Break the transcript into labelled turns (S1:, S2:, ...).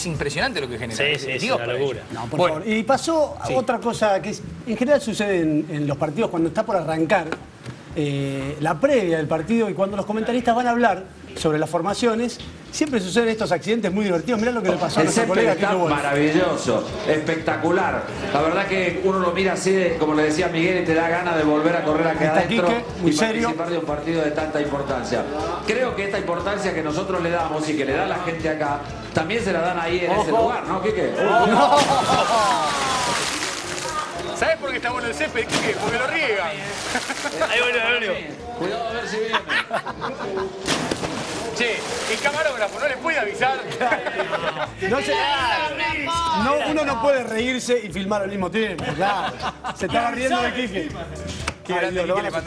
S1: es impresionante lo que genera.
S2: Sí, sí,
S1: es
S2: es
S1: Dios
S2: una
S1: para
S2: locura.
S1: ellos.
S3: No, por
S1: Bueno,
S3: favor. Y pasó
S1: Sí.
S3: otra cosa que es- en general sucede en, en los partidos cuando está por arrancar eh, la previa del partido y cuando los comentaristas van a hablar sobre las formaciones, siempre suceden estos accidentes muy divertidos. Mirá lo que le pasó a
S4: El
S3: nuestro colega
S4: está maravilloso, espectacular. La verdad que uno lo mira así, como le decía Miguel, y te da ganas de volver a correr acá
S3: Está
S4: adentro
S3: Quique, muy
S4: y
S3: serio.
S4: participar de un partido de tanta importancia. Creo que esta importancia que nosotros le damos y que le da la gente acá, también se la dan ahí en ese lugar, ¿no, Quique?
S1: ¿Sabes por qué está bueno el césped, Quique? Porque lo riegan.
S2: Ahí volvió, ahí volvió.
S4: Cuidado a ver si viene.
S1: Che, el camarógrafo no le puede avisar.
S3: No se- no, uno no puede reírse y filmar al mismo tiempo. Claro. Se estaba riendo de Quique. Qué
S1: Grande, Quique,
S3: van
S1: le
S3: acá.